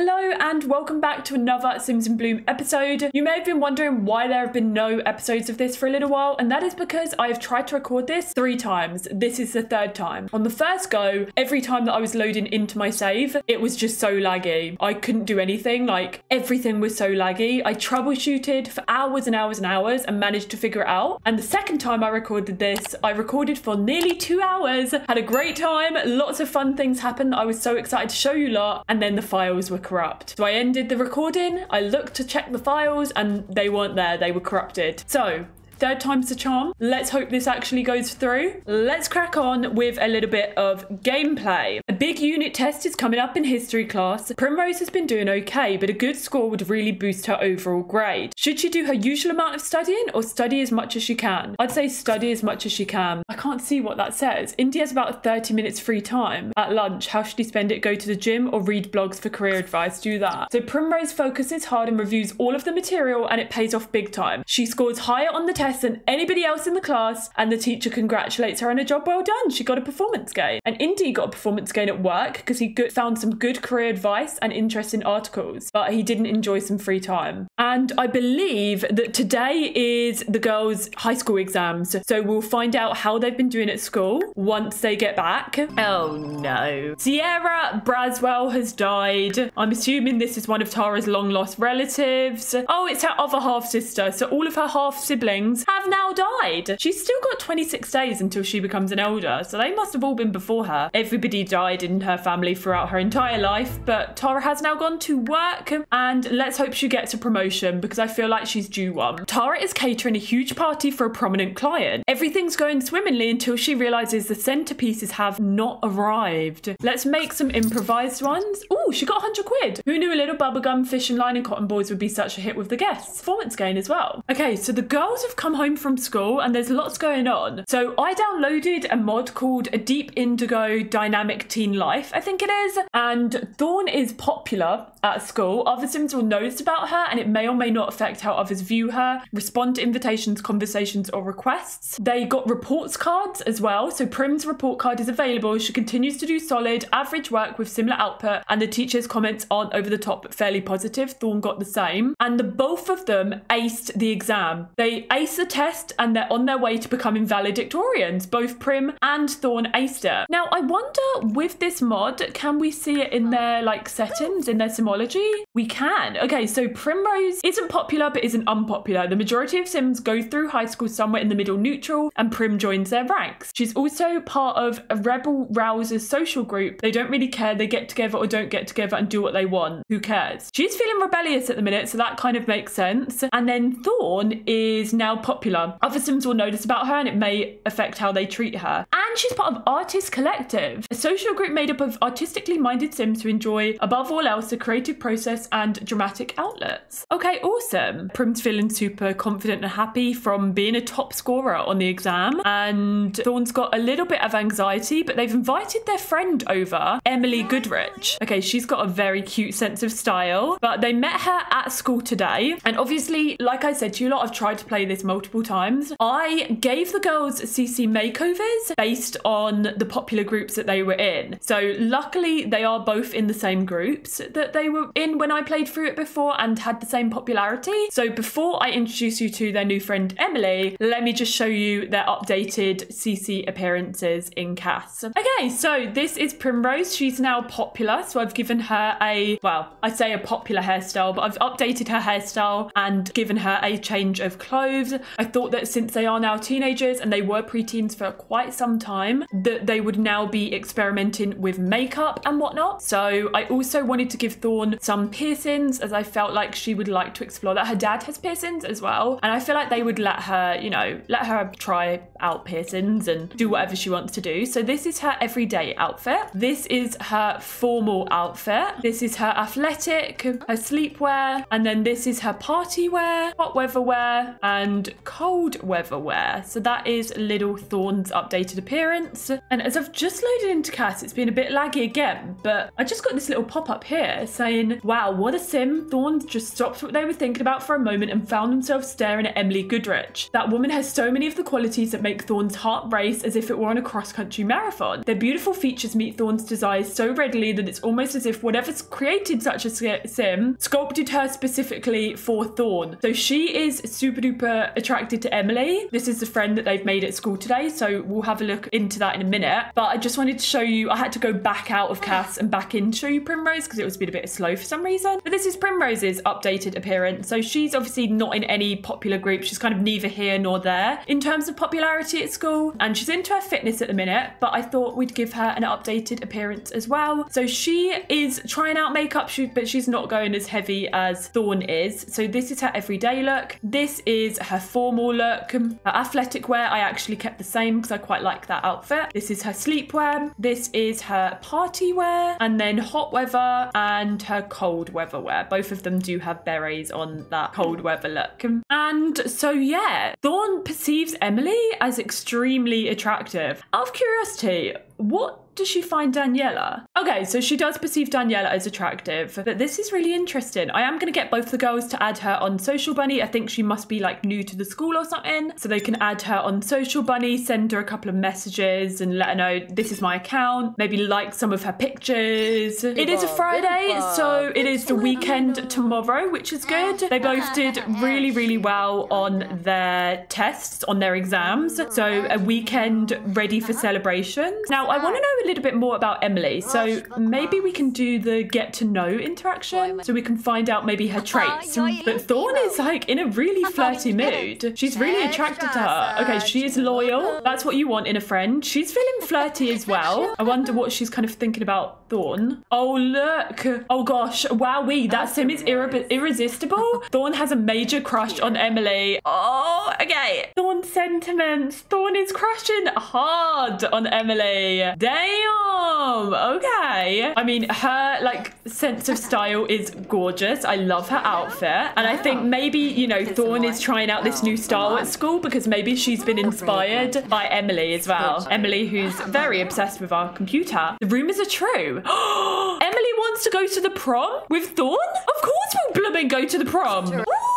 Hello and welcome back to another Sims in Bloom episode. You may have been wondering why there have been no episodes of this for a little while, and that is because I have tried to record this three times. This is the third time. On the first go, every time that I was loading into my save, it was just so laggy. I couldn't do anything, like everything was so laggy. I troubleshooted for hours and hours and hours and managed to figure it out. And the second time I recorded this, I recorded for nearly two hours, had a great time, lots of fun things happened. I was so excited to show you a lot, and then the files were corrupt. So I ended the recording, I looked to check the files, and they weren't there, they were corrupted. So Third time's the charm. Let's hope this actually goes through. Let's crack on with a little bit of gameplay. A big unit test is coming up in history class. Primrose has been doing okay, but a good score would really boost her overall grade. Should she do her usual amount of studying or study as much as she can? I'd say study as much as she can. I can't see what that says. India has about 30 minutes free time at lunch. How should he spend it? Go to the gym or read blogs for career advice? Do that. So Primrose focuses hard and reviews all of the material and it pays off big time. She scores higher on the test than anybody else in the class, and the teacher congratulates her on a job well done. She got a performance gain. And Indy got a performance gain at work because he found some good career advice and interesting articles, but he didn't enjoy some free time. And I believe that today is the girls' high school exams, so we'll find out how they've been doing at school once they get back. Oh no. Sierra Braswell has died. I'm assuming this is one of Tara's long lost relatives. Oh, it's her other half sister, so all of her half siblings have now died. She's still got 26 days until she becomes an elder, so they must have all been before her. Everybody died in her family throughout her entire life, but Tara has now gone to work, and let's hope she gets a promotion because I feel like she's due one. Tara is catering a huge party for a prominent client. Everything's going swimmingly until she realizes the centerpieces have not arrived. Let's make some improvised ones. Oh, she got 100 quid. Who knew a little bubblegum, fish and line and cotton balls would be such a hit with the guests? Performance gain as well. Okay, so the girls have come home from school and there's lots going on. So I downloaded a mod called A Deep Indigo Dynamic Teen Life, I think it is. And Thorn is popular at school. Other Sims will notice about her and it may or may not affect how others view her, respond to invitations, conversations, or requests. They got reports cards as well. So Prim's report card is available. She continues to do solid, average work with similar output, and the teacher's comments aren't over the top but fairly positive. Thorn got the same. And the both of them aced the exam. They aced the test and they're on their way to becoming valedictorians. Both Prim and Thorn it. Now, I wonder with this mod, can we see it in their like settings, in their simology? We can. Okay, so Primrose isn't popular but isn't unpopular. The majority of Sims go through high school somewhere in the middle neutral and Prim joins their ranks. She's also part of a Rebel Rousers social group. They don't really care. They get together or don't get together and do what they want. Who cares? She's feeling rebellious at the minute, so that kind of makes sense. And then Thorn is now popular. Other Sims will notice about her and it may affect how they treat her. And she's part of Artist Collective, a social group made up of artistically minded Sims who enjoy, above all else, the creative process and dramatic outlets. Okay, awesome. Prim's feeling super confident and happy from being a top scorer on the exam. And Thorn's got a little bit of anxiety, but they've invited their friend over, Emily Goodrich. Okay, she's got a very cute sense of style, but they met her at school today. And obviously, like I said to you lot, I've tried to play this multiple times. I gave the girls CC makeovers based on the popular groups that they were in. So luckily, they are both in the same groups that they were in when I played through it before and had the same popularity. So before I introduce you to their new friend Emily, let me just show you their updated CC appearances in CAS. Okay, so this is Primrose. She's now popular. So I've given her a, well, I say a popular hairstyle, but I've updated her hairstyle and given her a change of clothes. I thought that since they are now teenagers and they were preteens for quite some time, that they would now be experimenting with makeup and whatnot. So I also wanted to give Thorn some piercings as I felt like she would like to explore that. Her dad has piercings as well. And I feel like they would let her, you know, let her try out piercings and do whatever she wants to do. So this is her everyday outfit. This is her formal outfit. This is her athletic, her sleepwear, and then this is her party wear, hot weather wear, and cold weather wear. So that is Little Thorn's updated appearance. And as I've just loaded into CAS, it's been a bit laggy again, but I just got this little pop up here saying, wow, what a sim. Thorns just stopped what they were thinking about for a moment and found themselves staring at Emily Goodrich. That woman has so many of the qualities that make Thorn's heart race as if it were on a cross country marathon. Their beautiful features meet Thorn's desires so readily that it's almost as if whatever's created such a sim sculpted her specifically for Thorn. So she is super duper attracted to Emily. This is the friend that they've made at school today, so we'll have a look into that in a minute. But I just wanted to show you, I had to go back out of CAS and back into Primrose because it was been a bit slow for some reason. But this is Primrose's updated appearance. So she's obviously not in any popular group. She's kind of neither here nor there in terms of popularity at school. And she's into her fitness at the minute, but I thought we'd give her an updated appearance as well. So she is trying out makeup, but she's not going as heavy as Thorn is. So this is her everyday look. This is her formal look. Her athletic wear, I actually kept the same because I quite like that outfit. This is her sleepwear. This is her party wear. And then hot weather and her cold weather wear. Both of them do have berets on that cold weather look. And so, yeah, Thorn perceives Emily as extremely attractive. Out of curiosity, what does she find Daniela? Okay, so she does perceive Daniela as attractive, but this is really interesting. I am going to get both the girls to add her on Social Bunny. I think she must be like new to the school or something. So they can add her on Social Bunny, send her a couple of messages and let her know this is my account. Maybe like some of her pictures. It is a Friday, so it is the weekend tomorrow, which is good. They both did really, really well on their tests, on their exams. So a weekend ready for celebrations. Now, I want to know a little bit more about Emily. So maybe we can do the get to know interaction so we can find out maybe her traits. But Thorn is like in a really flirty mood. She's really attracted to her. Okay, she is loyal. That's what you want in a friend. She's feeling flirty as well. I wonder what she's kind of thinking about Thorn. Oh, look. Oh, gosh. Wowee. That sim is irre irresistible. Thorn has a major crush on Emily. Oh, okay. Thorn sentiments. Thorn is crushing hard on Emily. Damn. Okay. I mean, her like sense of style is gorgeous. I love her outfit. And I think maybe, you know, Thorn is trying out this new style at school because maybe she's been inspired by Emily as well. Emily, who's very obsessed with our computer. The rumors are true. Emily wants to go to the prom with Thorn? Of course we'll blooming go to the prom. Ooh.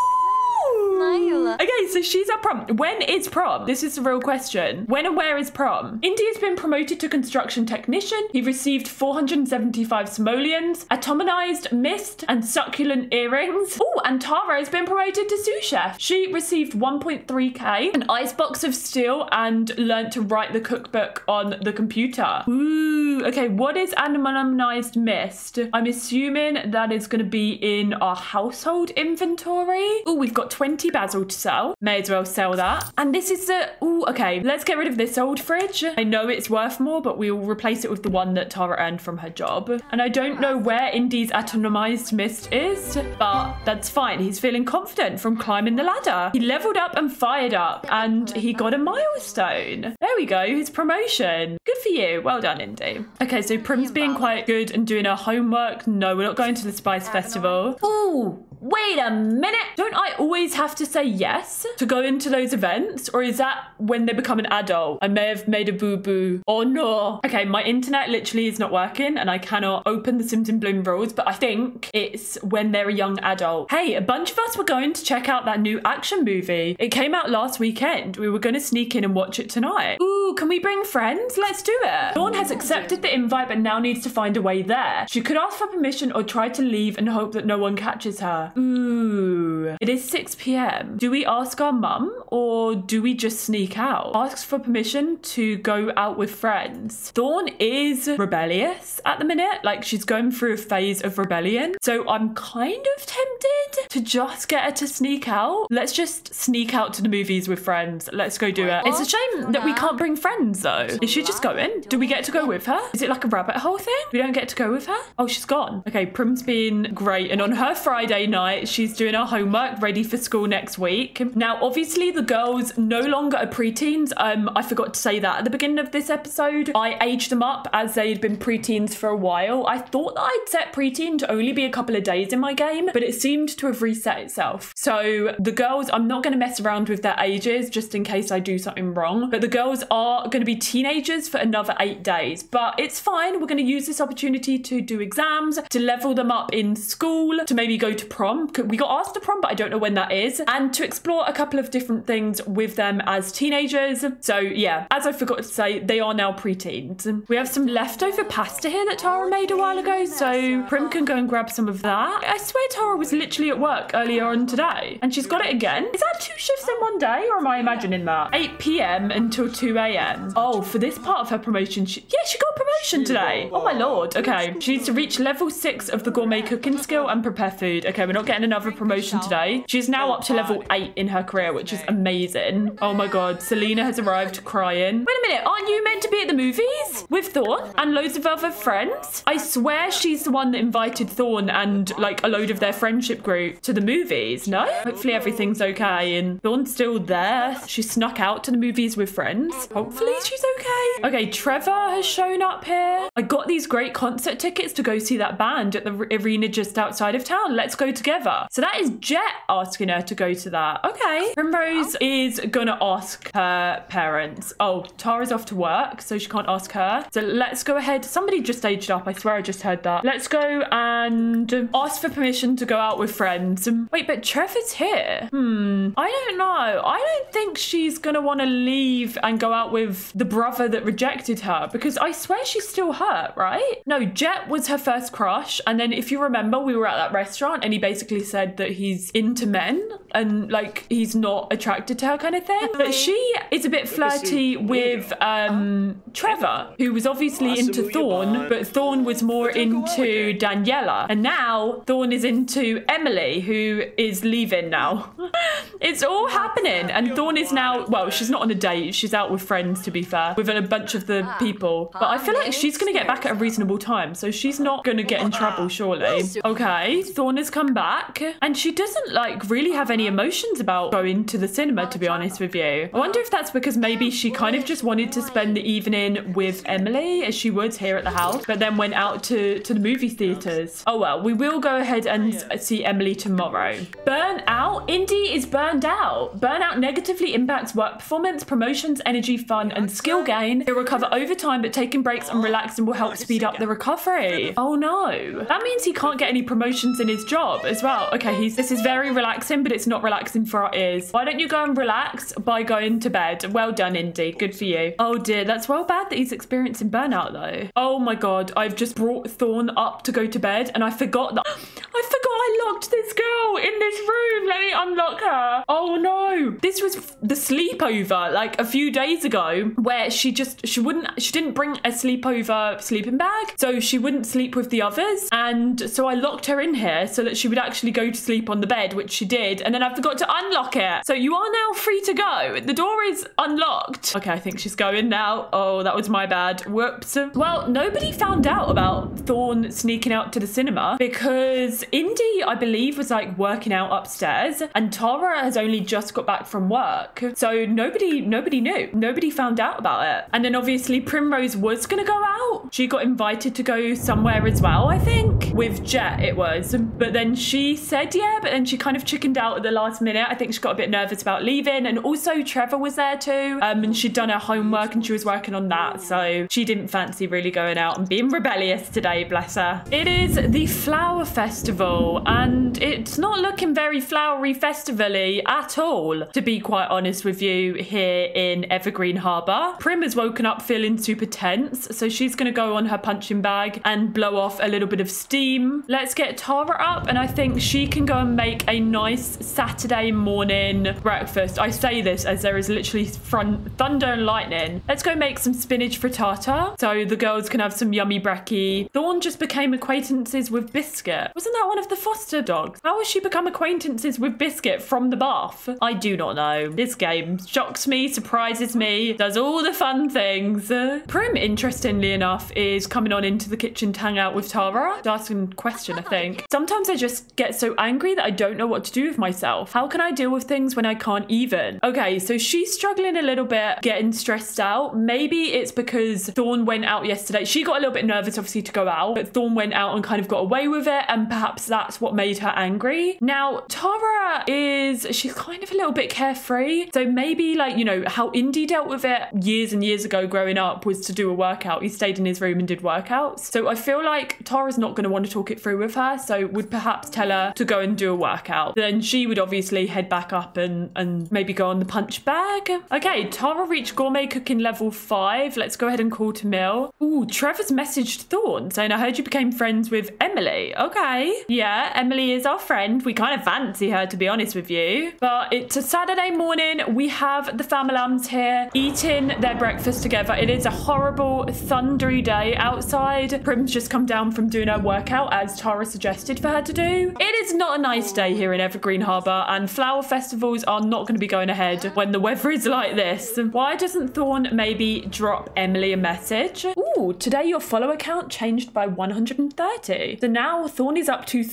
Mm. Okay, so she's at prom. When is prom? This is the real question. When and where is prom? Indy has been promoted to construction technician. He received 475 simoleons, atomonized mist, and succulent earrings. Oh, and Tara has been promoted to sous chef. She received 1.3k, an icebox of steel, and learned to write the cookbook on the computer. Ooh, okay, what is atomonized mist? I'm assuming that is going to be in our household inventory. Oh, we've got 20 basil to sell. May as well sell that. And this is the, oh, okay, let's get rid of this old fridge. I know it's worth more, but we'll replace it with the one that Tara earned from her job. And I don't know where Indy's atomized mist is, but that's fine. He's feeling confident from climbing the ladder. He leveled up and fired up and he got a milestone. There we go, his promotion. Good for you. Well done, Indy. Okay, so Prim's being quite good and doing her homework. No, we're not going to the Spice Festival. Ooh, wait a minute. Don't I always have to say yes to go into those events? Or is that when they become an adult? I may have made a boo-boo. Oh no. Okay, my internet literally is not working and I cannot open the Sims Bloom rules, but I think it's when they're a young adult. Hey, a bunch of us were going to check out that new action movie. It came out last weekend. We were going to sneak in and watch it tonight. Ooh, can we bring friends? Let's do it. Thorn has accepted the invite but now needs to find a way there. She could ask for permission or try to leave and hope that no one catches her. Ooh. It is 6 p.m. Do we ask our mum or do we just sneak out? Asks for permission to go out with friends. Thorn is rebellious at the minute. Like she's going through a phase of rebellion. So I'm kind of tempted to just get her to sneak out. Let's just sneak out to the movies with friends. Let's go do it. It's a shame that we can't bring friends though. Is she just going? Do we get to go with her? Is it like a rabbit hole thing? We don't get to go with her? Oh, she's gone. Okay, Prim's been great. And on her Friday night, she's doing her homework ready for school next week. Now, obviously, the girls no longer are preteens. Um, I forgot to say that at the beginning of this episode. I aged them up as they'd been preteens for a while. I thought that I'd set preteen to only be a couple of days in my game, but it seemed to have reset itself. So the girls, I'm not going to mess around with their ages just in case I do something wrong, but the girls are going to be teenagers for another eight days. But it's fine. We're going to use this opportunity to do exams, to level them up in school, to maybe go to prom. We got asked to prom, but I don't know when that is, and to explore a couple of different things with them as teenagers. So yeah, as I forgot to say, they are now preteens. We have some leftover pasta here that Tara made a while ago, so Prim can go and grab some of that. I swear Tara was literally at work earlier on today, and she's got it again. Is that two shifts in one day, or am I imagining that? 8 p.m. until 2 a.m. Oh, for this part of her promotion, she, yeah, she got promotion today. Oh my lord. Okay, she needs to reach level six of the gourmet cooking skill and prepare food. Okay, we're not getting another promotion today. She's now up to level eight in her career, which is amazing. Oh my god, Selena has arrived crying. Wait a minute, aren't you meant to be at the movies with Thorn and loads of other friends? I swear she's the one that invited Thorn and like a load of their friendship group to the movies. No? Hopefully everything's okay and Thorn's still there. She snuck out to the movies with friends. Hopefully she's okay. Okay, Trevor has shown up here. I got these great concert tickets to go see that band at the arena just outside of town. Let's go together. So that is Jet asking her to go to that. Okay. Primrose is gonna ask her parents. Oh, Tara's off to work, so she can't ask her. So let's go ahead. Somebody just aged up. I swear I just heard that. Let's go and ask for permission to go out with friends. Wait, but Trevor's here. Hmm. I don't know. I don't think she's gonna want to leave and go out with the brother that rejected her because I swear she's still hurt, right? No, Jet was her first crush. And then if you remember, we were at that restaurant and he basically said that he's into men and like he's not attracted to her kind of thing. But she is a bit flirty with um Trevor, who was obviously into Thorn, but Thorn was more into Daniela. And now Thorn is into Emily, who is leaving now. it's all happening. And Thorn is now, well, she's not on a date. She's out with friends, to be fair, with a bunch of the people. But I feel like she's going to get back at a reasonable time. So she's not going to get in trouble, surely. Okay, Thorn has come back. And she doesn't, like, really have any emotions about going to the cinema, to be honest with you. I wonder if that's because maybe she kind of just wanted to spend the evening with Emily, as she would here at the house, but then went out to, to the movie theatres. Oh, well, we will go ahead and see Emily tomorrow. Burnout? Indy is burned out. Burnout negatively impacts work performance, promotions, energy, fun, and skill gain. He'll recover over time, but taking breaks and relaxing will help speed up the recovery. Oh no. That means he can't get any promotions in his job as well. Okay, he's this is very relaxing, but it's not relaxing for our ears. Why don't you go and relax by going to bed? Well done, Indy. Good for you. Oh dear, that's well bad that he's experiencing burnout though. Oh my god, I've just brought Thorn up to go to bed and I forgot that locked this girl in this room. Let me unlock her. Oh no. This was the sleepover like a few days ago where she just she wouldn't she didn't bring a sleepover sleeping bag. So she wouldn't sleep with the others. And so I locked her in here so that she would actually go to sleep on the bed, which she did. And then I forgot to unlock it. So you are now free to go. The door is unlocked. Okay, I think she's going now. Oh, that was my bad. Whoops. Well, nobody found out about Thorn sneaking out to the cinema because Indy, I believe, was like working out upstairs and Tara has only just got back from work. So nobody nobody knew. Nobody found out about it. And then obviously Primrose was gonna go out. She got invited to go somewhere as well, I think. With Jet it was. But then she said yeah, but then she kind of chickened out at the last minute. I think she got a bit nervous about leaving. And also Trevor was there too. Um, and she'd done her homework and she was working on that. So she didn't fancy really going out and being rebellious today, bless her. It is the Flower Festival and it's not looking very flowery festival-y at all, to be quite honest with you, here in Evergreen Harbour. Prim has woken up feeling super tense, so she's gonna go on her punching bag and blow off a little bit of steam. Let's get Tara up and I think she can go and make a nice Saturday morning breakfast. I say this as there is literally front thunder and lightning. Let's go make some spinach frittata so the girls can have some yummy brekkie. Thorn just became acquaintances with Biscuit. Wasn't that one of the foster dogs. How has she become acquaintances with Biscuit from the bath? I do not know. This game shocks me, surprises me, does all the fun things. Prim, interestingly enough, is coming on into the kitchen to hang out with Tara. Asking a question, I think. Sometimes I just get so angry that I don't know what to do with myself. How can I deal with things when I can't even? Okay, so she's struggling a little bit, getting stressed out. Maybe it's because Thorn went out yesterday. She got a little bit nervous, obviously, to go out, but Thorn went out and kind of got away with it, and perhaps that's what made her angry. Now, Tara is, she's kind of a little bit carefree. So maybe, like, you know, how Indy dealt with it years and years ago growing up was to do a workout. He stayed in his room and did workouts. So I feel like Tara's not going to want to talk it through with her, so would perhaps tell her to go and do a workout. Then she would obviously head back up and, and maybe go on the punch bag. Okay, Tara reached gourmet cooking level five. Let's go ahead and call to meal. Ooh, Trevor's messaged Thorn saying, I heard you became friends with Emily. Okay. Yeah, Emily is our friend. We kind of fancy her, to be honest with you. But it's a Saturday morning. We have the Famalams here eating their breakfast together. It is a horrible, thundery day outside. Prim's just come down from doing her workout as Tara suggested for her to do. It is not a nice day here in Evergreen Harbour, and flower festivals are not going to be going ahead when the weather is like this. Why doesn't Thorn maybe drop Emily a message? Ooh, today your follower count changed by 130. So now Thorn is up to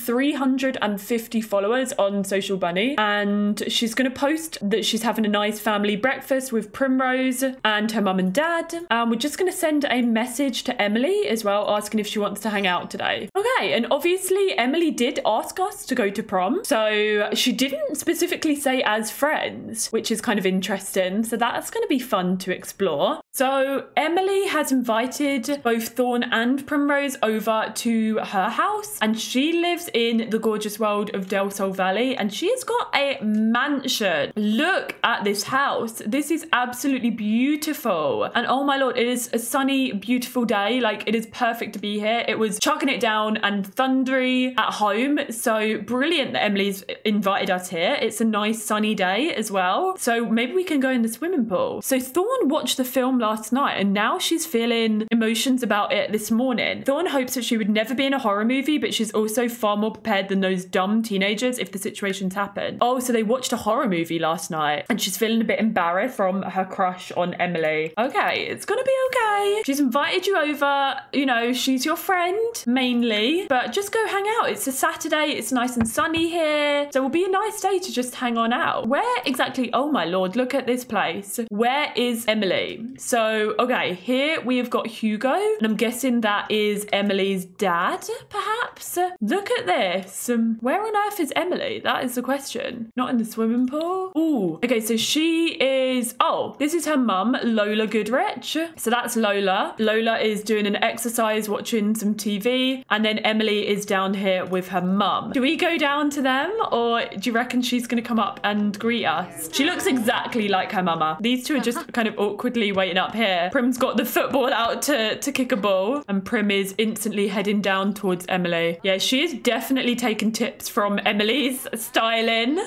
350 followers on Social Bunny, and she's going to post that she's having a nice family breakfast with Primrose and her mum and dad. And we're just going to send a message to Emily as well, asking if she wants to hang out today. Okay, and obviously Emily did ask us to go to prom, so she didn't specifically say as friends, which is kind of interesting. So that's going to be fun to explore. So Emily has invited both Thorn and Primrose over to her house, and she lives in the gorgeous world of Del Sol Valley, and she's got a mansion. Look at this house. This is absolutely beautiful. And oh my lord, it is a sunny, beautiful day. Like it is perfect to be here. It was chucking it down and thundery at home. So brilliant that Emily's invited us here. It's a nice sunny day as well. So maybe we can go in the swimming pool. So Thorn watched the film last night and now she's feeling emotions about it this morning. Thorn hopes that she would never be in a horror movie, but she's also far more prepared than those dumb teenagers if the situations happen. Oh, so they watched a horror movie last night and she's feeling a bit embarrassed from her crush on Emily. Okay, it's gonna be okay. She's invited you over, you know, she's your friend mainly, but just go hang out. It's a Saturday, it's nice and sunny here. So it'll be a nice day to just hang on out. Where exactly? Oh my lord, look at this place. Where is Emily? So, okay, here we have got Hugo, and I'm guessing that is Emily's dad, perhaps? Look at this. Um, where on earth is Emily? That is the question. Not in the swimming pool? Ooh, okay, so she is, oh, this is her mum, Lola Goodrich. So that's Lola. Lola is doing an exercise, watching some TV, and then Emily is down here with her mum. Do we go down to them, or do you reckon she's gonna come up and greet us? She looks exactly like her mama. These two are just kind of awkwardly waiting up here. Prim's got the football out to, to kick a ball, and Prim is instantly heading down towards Emily. Yeah, she is definitely taking tips from Emily's styling.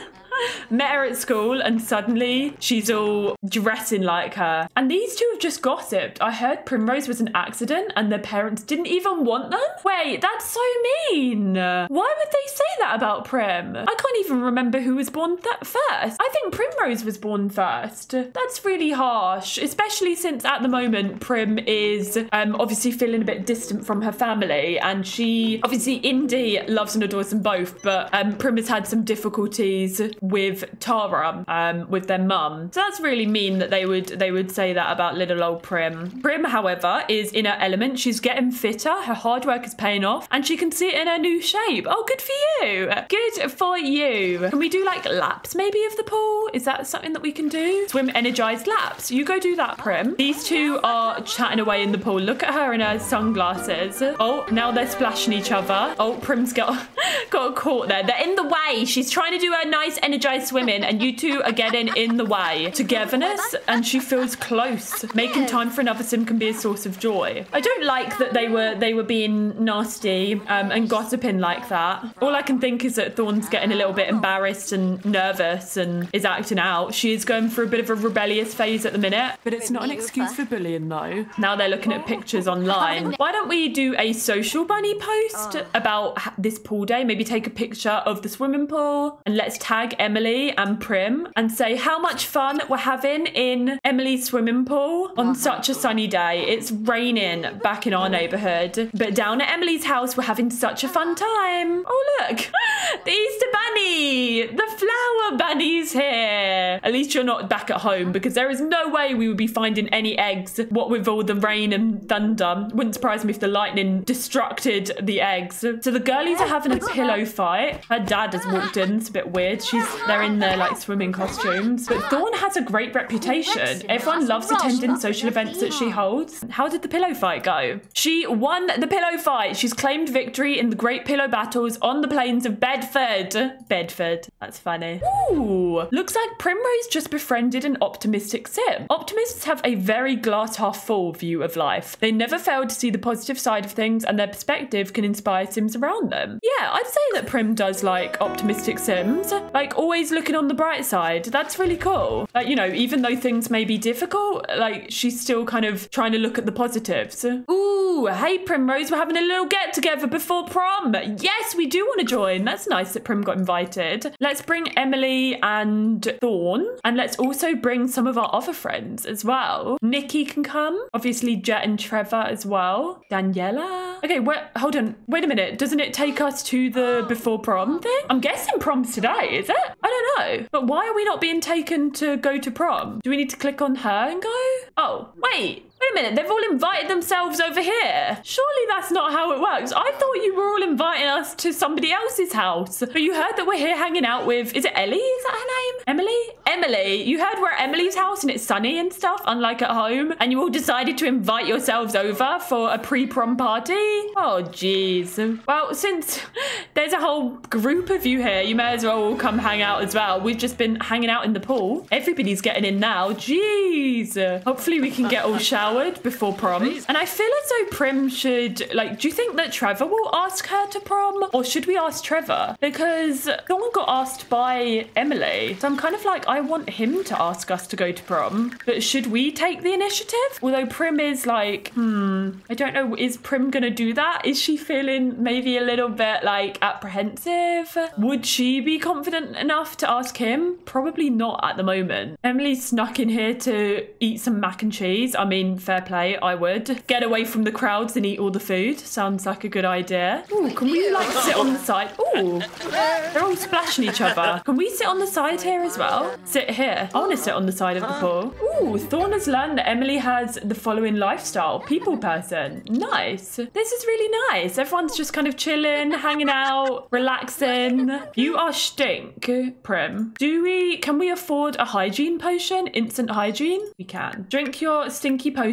Met her at school and suddenly she's all dressing like her. And these two have just gossiped. I heard Primrose was an accident and their parents didn't even want them. Wait, that's so mean. Why would they say that about Prim? I can't even remember who was born first. I think Primrose was born first. That's really harsh, especially since at the moment Prim is um, obviously feeling a bit distant from her family and she obviously Indy loves and adores them both, but um, Prim has had some difficulties with Tara, um, with their mum. So that's really mean that they would they would say that about little old Prim. Prim, however, is in her element. She's getting fitter. Her hard work is paying off, and she can see it in her new shape. Oh, good for you. Good for you. Can we do like laps maybe of the pool? Is that something that we can do? Swim energized laps. You go do that, Prim. These two are chatting away in the pool. Look at her in her sunglasses. Oh, now they're splashing each other. Oh, Prim's got got caught there. They're in the way. She's trying to do her nice energized swimming and you two are getting in the way. Togetherness and she feels close. Making time for another sim can be a source of joy. I don't like that they were they were being nasty um, and gossiping like that. All I can think is that Thorn's getting a little bit embarrassed and nervous and is acting out. She is going through a bit of a rebellious phase at the minute. But it's not an excuse for bullying though. Now they're looking at pictures online. Why don't we do a social bunny post about this pool day? Maybe take a picture of the swimming pool and let's tag Emily and Prim and say how much fun we're having in Emily's swimming pool on such a sunny day. It's raining back in our neighborhood, but down at Emily's house, we're having such a fun time. Oh, look, the Easter bunny, the flower bunny's here. At least you're not back at home because there is no way we would be finding any eggs. What with all the rain and thunder, wouldn't surprise me if the lightning destructed the eggs. So the girlies are having a pillow fight. Her dad has walked in. It's a bit weird. She's they're in their like swimming costumes. But Thorn has a great reputation. Everyone loves attending social events that she holds. How did the pillow fight go? She won the pillow fight. She's claimed victory in the great pillow battles on the plains of Bedford. Bedford. That's funny. Ooh. Looks like Primrose just befriended an optimistic sim. Optimists have a very glass half full view of life. They never fail to see the positive side of things and their perspective can inspire sims around them. Yeah, I'd say that Prim does like optimistic sims. Like always looking on the bright side. That's really cool. Like, you know, even though things may be difficult, like she's still kind of trying to look at the positives. Ooh, hey Primrose, we're having a little get together before prom. Yes, we do want to join. That's nice that Prim got invited. Let's bring Emily and Thorn, and let's also bring some of our other friends as well. Nikki can come. Obviously, Jet and Trevor as well. Daniela. Okay, wait, hold on. Wait a minute. Doesn't it take us to the oh. before prom thing? I'm guessing prom's today, is it? I don't know. But why are we not being taken to go to prom? Do we need to click on her and go? Oh, wait. Wait a minute, they've all invited themselves over here. Surely that's not how it works. I thought you were all inviting us to somebody else's house. But you heard that we're here hanging out with, is it Ellie? Is that her name? Emily? Emily. You heard we're at Emily's house and it's sunny and stuff, unlike at home. And you all decided to invite yourselves over for a pre-prom party? Oh, jeez. Well, since there's a whole group of you here, you may as well all come hang out as well. We've just been hanging out in the pool. Everybody's getting in now. Jeez. Hopefully we can get all showered before prom. And I feel as though Prim should, like, do you think that Trevor will ask her to prom? Or should we ask Trevor? Because someone got asked by Emily. So I'm kind of like, I want him to ask us to go to prom. But should we take the initiative? Although Prim is like, hmm, I don't know, is Prim gonna do that? Is she feeling maybe a little bit like apprehensive? Would she be confident enough to ask him? Probably not at the moment. Emily snuck in here to eat some mac and cheese. I mean, fair play, I would. Get away from the crowds and eat all the food. Sounds like a good idea. Ooh, can we like sit on the side? Ooh, they're all splashing each other. Can we sit on the side here as well? Sit here. I want to sit on the side of the pool. Ooh, Thorn has learned that Emily has the following lifestyle. People person. Nice. This is really nice. Everyone's just kind of chilling, hanging out, relaxing. You are stink, Prim. Do we, can we afford a hygiene potion? Instant hygiene? We can. Drink your stinky potion.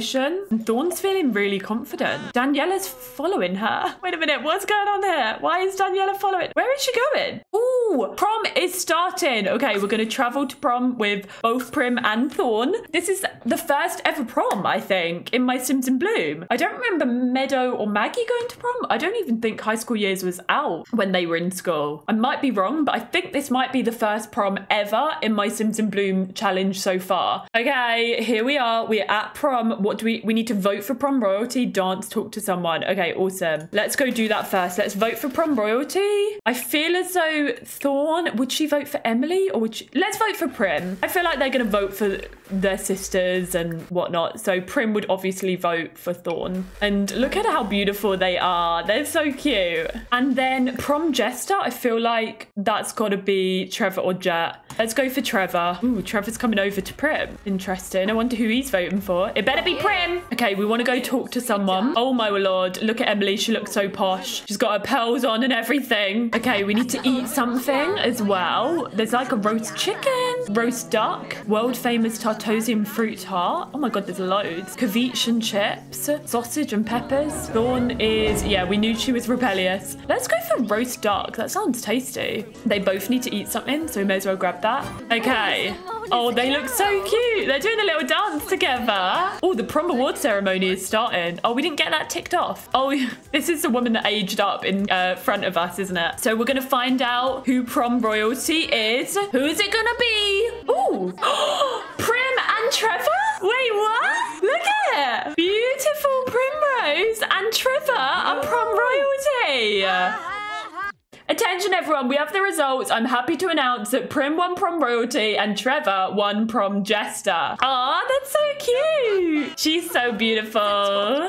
And Thorn's feeling really confident. Daniela's following her. Wait a minute, what's going on here? Why is Daniela following? Where is she going? Ooh, prom is starting. Okay, we're going to travel to prom with both Prim and Thorn. This is the first ever prom, I think, in my Sims Bloom. I don't remember Meadow or Maggie going to prom. I don't even think High School Years was out when they were in school. I might be wrong, but I think this might be the first prom ever in my Sims Bloom challenge so far. Okay, here we are. We're at prom. What do we we need to vote for prom royalty, dance, talk to someone. Okay, awesome. Let's go do that first. Let's vote for prom royalty. I feel as though Thorn, would she vote for Emily or would she let's vote for Prim. I feel like they're gonna vote for their sisters and whatnot. So Prim would obviously vote for Thorn. And look at how beautiful they are. They're so cute. And then prom jester, I feel like that's gotta be Trevor or Jet. Let's go for Trevor. Ooh, Trevor's coming over to Prim. Interesting. I wonder who he's voting for. It better be Prim. Okay, we want to go talk to someone. Oh my lord. Look at Emily. She looks so posh. She's got her pearls on and everything. Okay, we need to eat something as well. There's like a roast chicken. Roast duck, world famous Tartosian fruit tart. Oh my god, there's loads. Kveach and chips, sausage and peppers. Thorn is, yeah, we knew she was rebellious. Let's go for roast duck. That sounds tasty. They both need to eat something, so we may as well grab that. Okay. Oh, they look so cute. They're doing a little dance together. Oh, the prom award ceremony is starting. Oh, we didn't get that ticked off. Oh, this is the woman that aged up in uh, front of us, isn't it? So we're going to find out who prom royalty is. Who is it going to be? Ooh. Prim and Trevor? Wait, what? Look at it. Beautiful Primrose and Trevor are prom royalty. Attention everyone, we have the results. I'm happy to announce that Prim won prom royalty and Trevor won prom jester. Ah, that's so cute. She's so beautiful.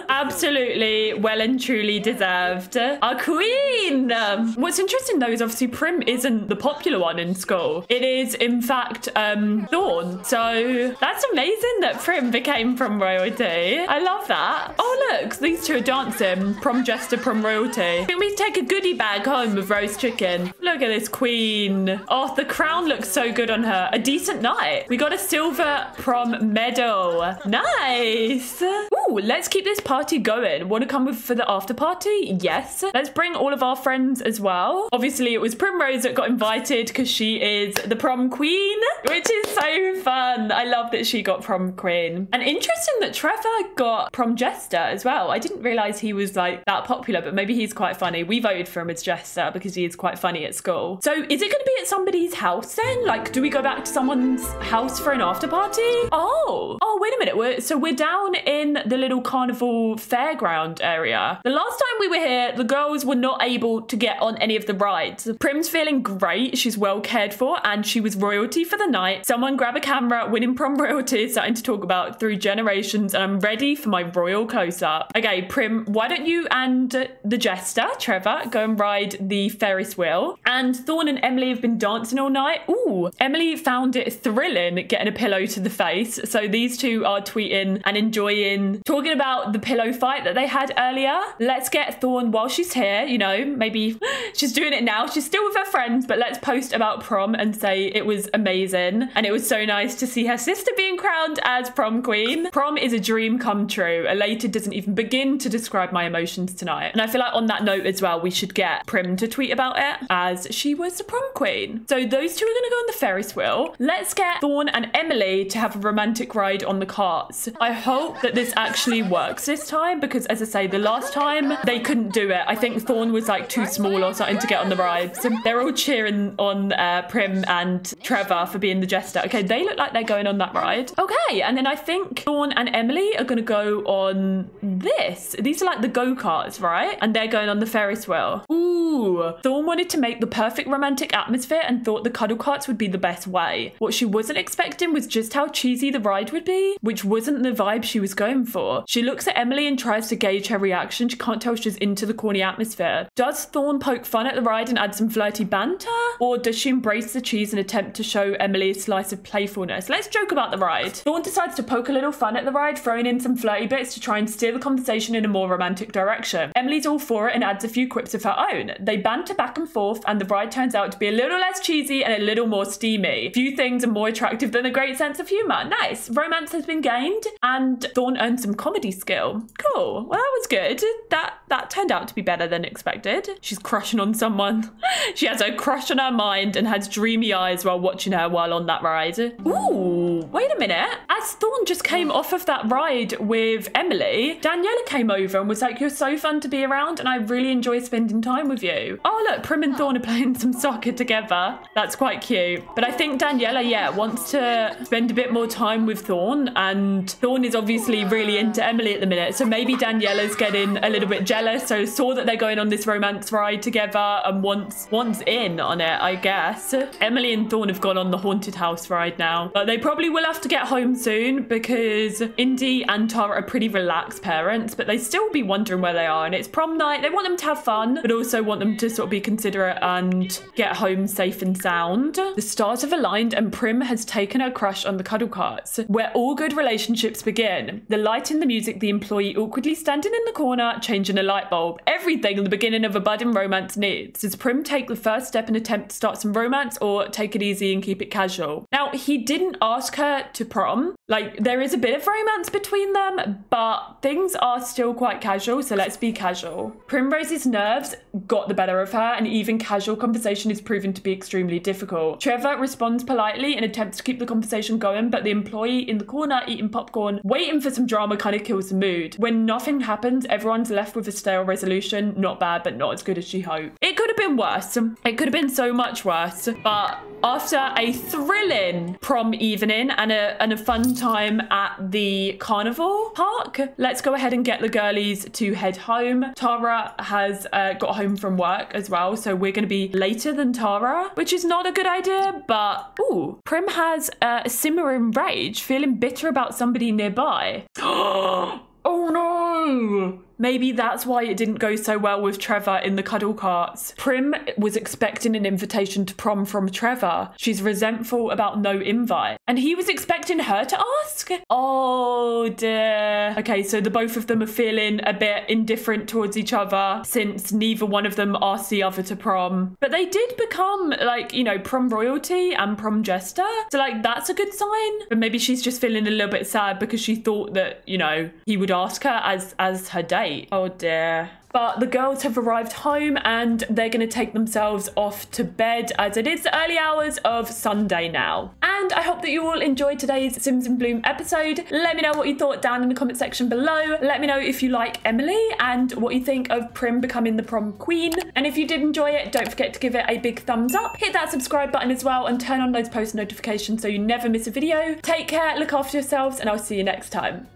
Absolutely well and truly deserved. Our queen. What's interesting though is obviously Prim isn't the popular one in school. It is in fact um Thorn. So that's amazing that Prim became prom royalty. I love that. Oh look, these two are dancing. Prom jester, prom royalty. Can we take a goodie bag home with Rose chicken. Look at this queen. Oh, the crown looks so good on her. A decent night. We got a silver prom medal. Nice. Ooh, let's keep this party going. Want to come for the after party? Yes. Let's bring all of our friends as well. Obviously, it was Primrose that got invited because she is the prom queen, which is so fun. I love that she got prom queen. And interesting that Trevor got prom jester as well. I didn't realize he was like that popular, but maybe he's quite funny. We voted for him as jester because he is quite funny at school. So is it going to be at somebody's house then? Like, do we go back to someone's house for an after party? Oh, oh, wait a minute. We're, so we're down in the little carnival fairground area. The last time we were here, the girls were not able to get on any of the rides. Prim's feeling great. She's well cared for and she was royalty for the night. Someone grab a camera, winning prom royalty starting to talk about through generations and I'm ready for my royal close-up. Okay, Prim, why don't you and uh, the jester, Trevor, go and ride the Ferris wheel. And Thorn and Emily have been dancing all night. Ooh, Emily found it thrilling getting a pillow to the face. So these two are tweeting and enjoying talking about the pillow fight that they had earlier. Let's get Thorn while she's here. You know, maybe she's doing it now. She's still with her friends, but let's post about prom and say it was amazing. And it was so nice to see her sister being crowned as prom queen. Prom is a dream come true. Elated doesn't even begin to describe my emotions tonight. And I feel like on that note as well, we should get Prim to tweet about it as she was the prom queen. So those two are going to go on the Ferris wheel. Let's get Thorn and Emily to have a romantic ride on the carts. I hope that this actually works this time because as I say, the last time they couldn't do it. I think Thorn was like too small or something to get on the rides. So they're all cheering on uh, Prim and Trevor for being the jester. Okay, they look like they're going on that ride. Okay, and then I think Thorn and Emily are going to go on this. These are like the go-karts, right? And they're going on the Ferris wheel. Ooh, Thorn wanted to make the perfect romantic atmosphere and thought the cuddle carts would be the best way. What she wasn't expecting was just how cheesy the ride would be, which wasn't the vibe she was going for. She looks at Emily and tries to gauge her reaction. She can't tell she's into the corny atmosphere. Does Thorn poke fun at the ride and add some flirty banter? Or does she embrace the cheese and attempt to show Emily a slice of playfulness? Let's joke about the ride. Thorn decides to poke a little fun at the ride, throwing in some flirty bits to try and steer the conversation in a more romantic direction. Emily's all for it and adds a few quips of her own. They banter back and forth, and the ride turns out to be a little less cheesy and a little more steamy. Few things are more attractive than a great sense of humour. Nice. Romance has been gained, and Thorn earns some comedy skill. Cool. Well, that was good. That that turned out to be better than expected. She's crushing on someone. she has a crush on her mind and has dreamy eyes while watching her while on that ride. Ooh, wait a minute. As Thorn just came off of that ride with Emily, Daniela came over and was like, You're so fun to be around, and I really enjoy spending time with you. Oh, look, Prim and Thorn are playing some soccer together. That's quite cute. But I think Daniela, yeah, wants to spend a bit more time with Thorn. And Thorn is obviously really into Emily at the minute. So maybe Daniela's getting a little bit jealous. So saw that they're going on this romance ride together and wants wants in on it, I guess. Emily and Thorn have gone on the haunted house ride now. But they probably will have to get home soon because Indy and Tara are pretty relaxed parents, but they still be wondering where they are. And it's prom night. They want them to have fun, but also want them to sort of be considerate and get home safe and sound. The stars have aligned and Prim has taken her crush on the cuddle carts, where all good relationships begin. The lighting the music, the employee awkwardly standing in the corner, changing a light bulb. Everything the beginning of a budding romance needs. Does Prim take the first step and attempt to start some romance or take it easy and keep it casual? Now, he didn't ask her to prom. Like, there is a bit of romance between them, but things are still quite casual, so let's be casual. Primrose's nerves got the better of her, and even casual conversation is proven to be extremely difficult. Trevor responds politely and attempts to keep the conversation going, but the employee in the corner eating popcorn, waiting for some drama, kind of kills the mood. When nothing happens, everyone's left with a stale resolution. Not bad, but not as good as she hoped. It could have been worse. It could have been so much worse, but after a thrilling prom evening and a, and a fun time at the carnival park, let's go ahead and get the girlies to head home. Tara has uh, got home from work as well, so we're going to be later than Tara, which is not a good idea, but ooh, Prim has uh, a simmering rage, feeling bitter about somebody nearby. oh no! Maybe that's why it didn't go so well with Trevor in the cuddle carts. Prim was expecting an invitation to prom from Trevor. She's resentful about no invite. And he was expecting her to ask? Oh dear. Okay, so the both of them are feeling a bit indifferent towards each other since neither one of them asked the other to prom. But they did become like, you know, prom royalty and prom jester. So like that's a good sign. But maybe she's just feeling a little bit sad because she thought that, you know, he would ask her as as her date. Oh dear. But the girls have arrived home and they're going to take themselves off to bed as it is the early hours of Sunday now. And I hope that you all enjoyed today's Sims in Bloom episode. Let me know what you thought down in the comment section below. Let me know if you like Emily and what you think of Prim becoming the prom queen. And if you did enjoy it, don't forget to give it a big thumbs up. Hit that subscribe button as well and turn on those post notifications so you never miss a video. Take care, look after yourselves, and I'll see you next time.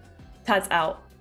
Taz out.